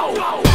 Something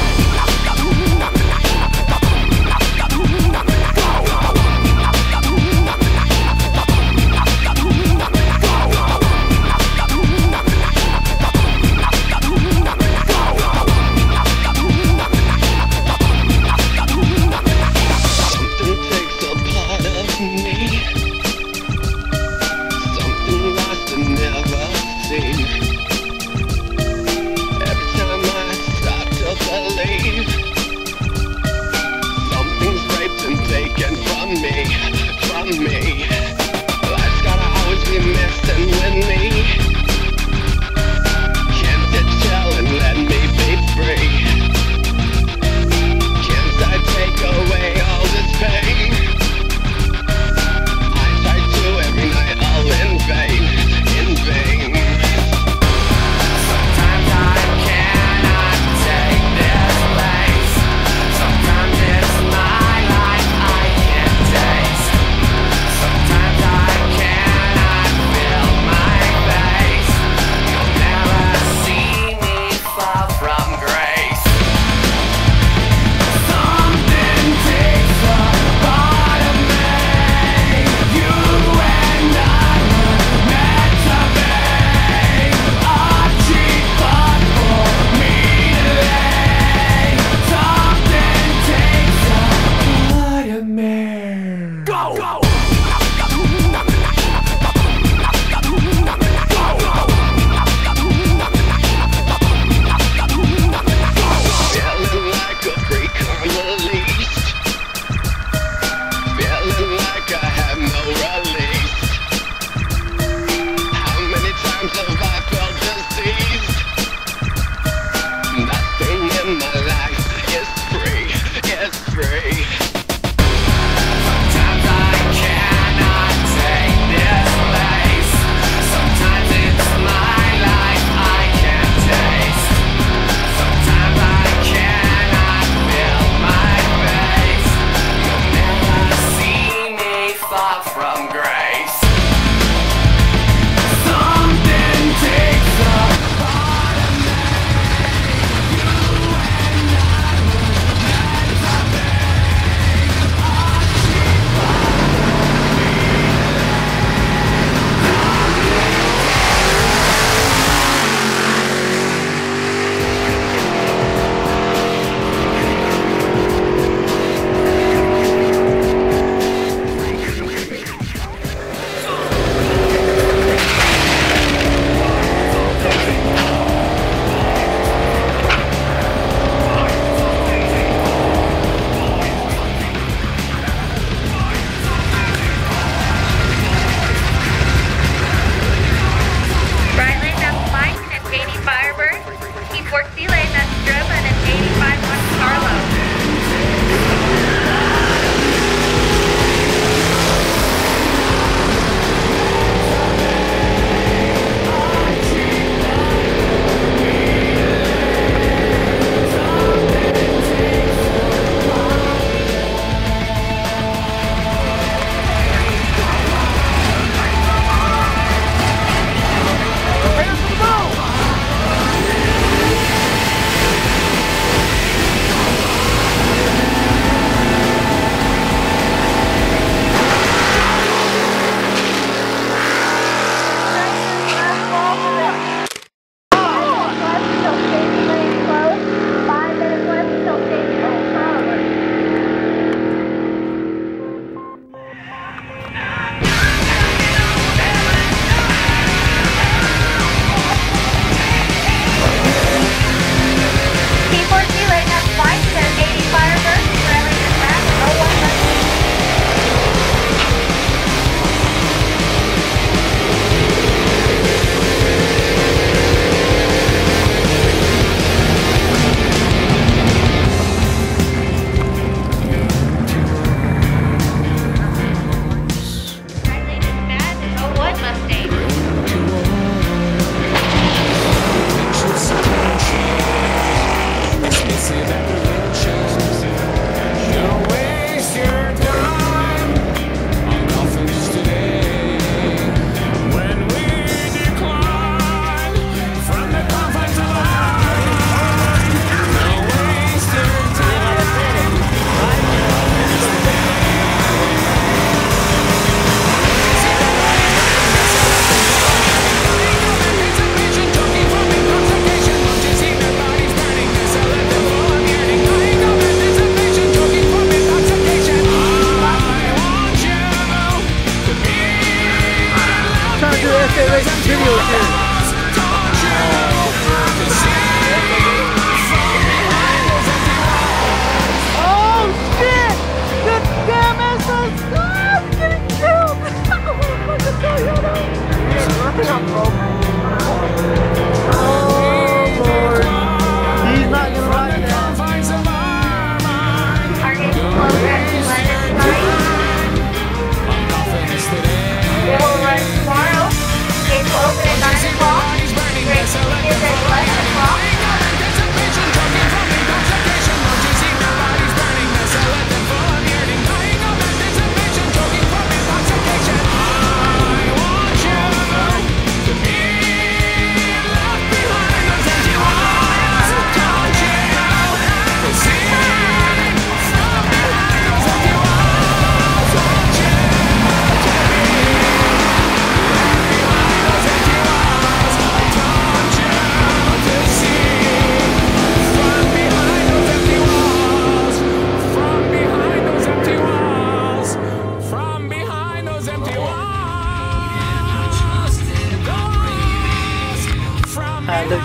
I got,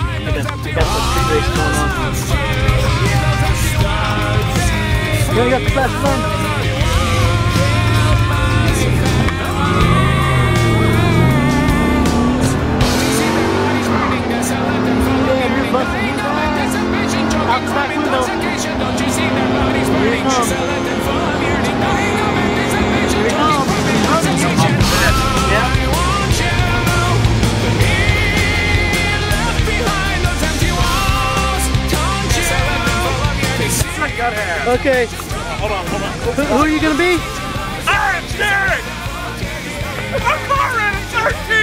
street race going on. You only got the? Okay. Hold on, hold on. Who, who are you gonna be? I'm Derek! A car ran at 13!